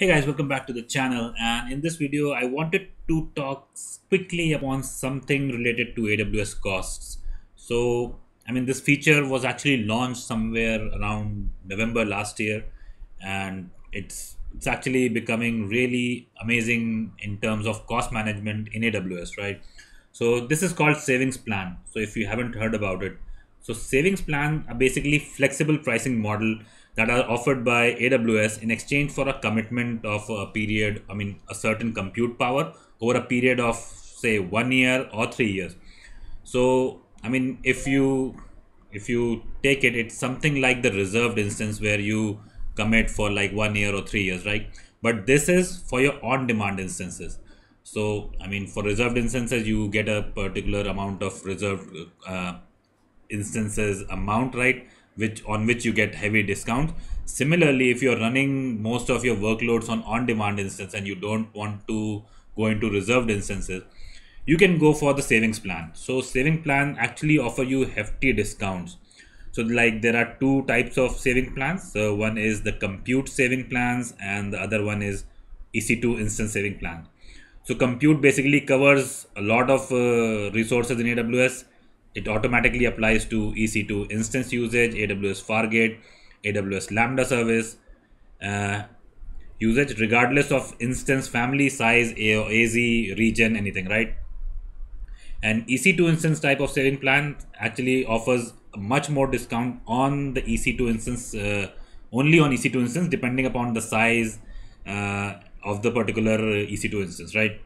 Hey guys, welcome back to the channel and in this video I wanted to talk quickly upon something related to AWS costs. So I mean this feature was actually launched somewhere around November last year and it's it's actually becoming really amazing in terms of cost management in AWS, right? So this is called savings plan. So if you haven't heard about it, so savings plan are basically flexible pricing model that are offered by AWS in exchange for a commitment of a period, I mean, a certain compute power over a period of say one year or three years. So, I mean, if you if you take it, it's something like the reserved instance where you commit for like one year or three years, right? But this is for your on-demand instances. So, I mean, for reserved instances, you get a particular amount of reserved uh, instances amount, right? Which on which you get heavy discounts. Similarly, if you're running most of your workloads on on-demand instance and you don't want to go into reserved instances, you can go for the savings plan. So saving plan actually offer you hefty discounts. So like there are two types of saving plans. So one is the compute saving plans and the other one is EC2 instance saving plan. So compute basically covers a lot of uh, resources in AWS it automatically applies to EC2 instance usage, AWS Fargate, AWS Lambda service uh, usage, regardless of instance family, size, AZ, region, anything, right? And EC2 instance type of saving plan actually offers much more discount on the EC2 instance, uh, only on EC2 instance, depending upon the size uh, of the particular EC2 instance, right?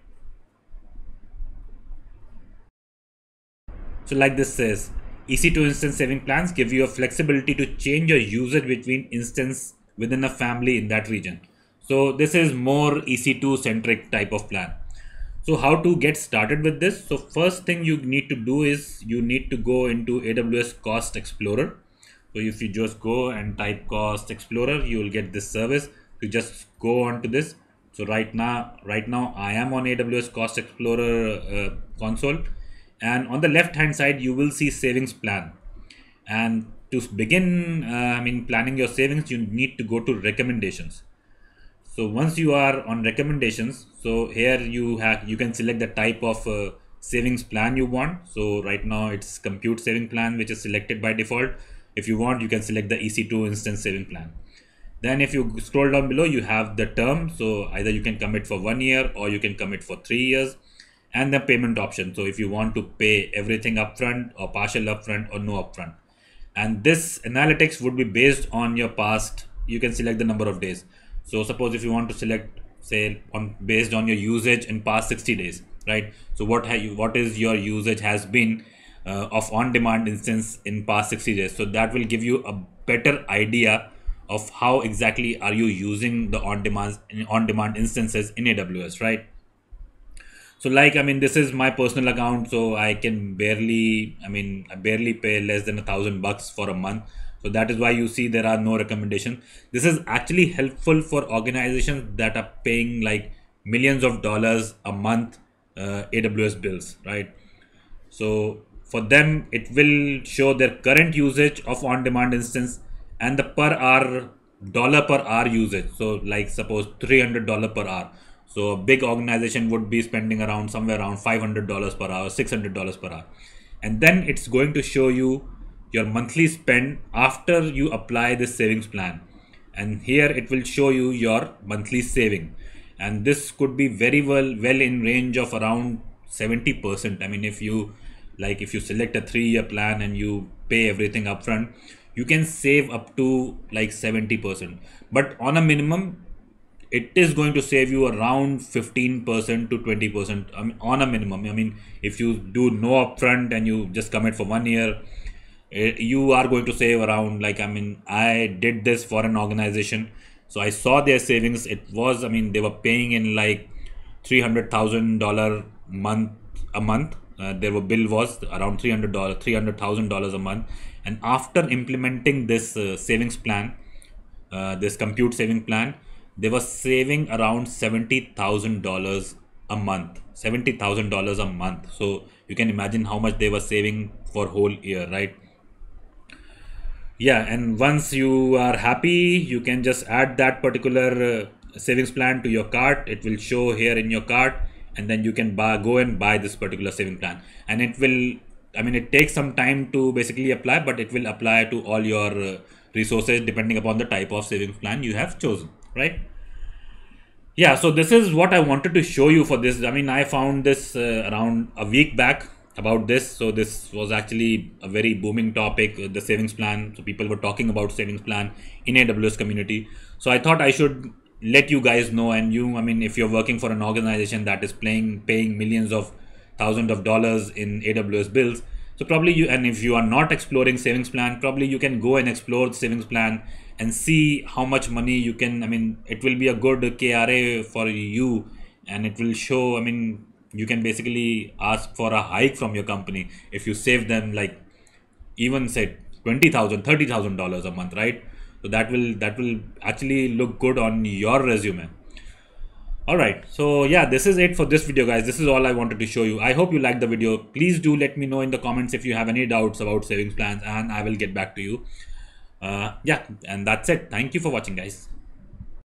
So like this says, EC2 instance saving plans give you a flexibility to change your usage between instance within a family in that region. So this is more EC2 centric type of plan. So how to get started with this? So first thing you need to do is you need to go into AWS Cost Explorer. So if you just go and type Cost Explorer, you will get this service. You just go on to this. So right now, right now I am on AWS Cost Explorer uh, console and on the left hand side you will see savings plan. And to begin uh, i mean planning your savings you need to go to recommendations. So once you are on recommendations so here you have you can select the type of uh, savings plan you want. So right now it's compute saving plan which is selected by default. If you want you can select the ec2 instance saving plan. Then if you scroll down below you have the term. So either you can commit for one year or you can commit for three years and the payment option. So if you want to pay everything upfront or partial upfront or no upfront. And this analytics would be based on your past. You can select the number of days. So suppose if you want to select say on based on your usage in past 60 days, right? So what have you what is your usage has been uh, of on-demand instance in past 60 days. So that will give you a better idea of how exactly are you using the on-demand on-demand instances in AWS, right? So like i mean this is my personal account so i can barely i mean i barely pay less than a thousand bucks for a month. So that is why you see there are no recommendations this is actually helpful for organizations that are paying like millions of dollars a month uh, aws bills right? So for them it will show their current usage of on demand instance and the per hour dollar per hour usage. So like suppose 300 dollar per hour so a big organization would be spending around somewhere around $500 per hour, $600 per hour. And then it's going to show you your monthly spend after you apply this savings plan. And here it will show you your monthly saving. And this could be very well well in range of around 70%. I mean if you like if you select a 3 year plan and you pay everything upfront, you can save up to like 70%. But on a minimum it is going to save you around 15% to 20% I mean, on a minimum. I mean, if you do no upfront and you just commit for one year, eh, you are going to save around like I mean, I did this for an organization, so I saw their savings. It was I mean, they were paying in like three hundred thousand dollar month a month. Uh, their bill was around three hundred dollars, three hundred thousand dollars a month, and after implementing this uh, savings plan, uh, this compute saving plan they were saving around $70,000 a month. $70,000 a month. So you can imagine how much they were saving for whole year, right? yeah and once you are happy you can just add that particular uh, savings plan to your cart it will show here in your cart and then you can buy go and buy this particular saving plan and it will i mean it takes some time to basically apply but it will apply to all your uh, resources depending upon the type of savings plan you have chosen right? Yeah so this is what i wanted to show you for this. I mean i found this uh, around a week back about this. So this was actually a very booming topic uh, the savings plan. So people were talking about savings plan in aws community. So i thought i should let you guys know and you i mean if you're working for an organization that is playing paying millions of thousands of dollars in aws bills so probably you and if you are not exploring savings plan probably you can go and explore the savings plan and see how much money you can i mean it will be a good kra for you. And it will show i mean you can basically ask for a hike from your company. If you save them like even say 20000 30000 dollars a month right? So that will that will actually look good on your resume all right. So yeah this is it for this video guys. This is all i wanted to show you. I hope you liked the video. Please do let me know in the comments if you have any doubts about savings plans and i will get back to you. Uh, yeah and that's it. Thank you for watching guys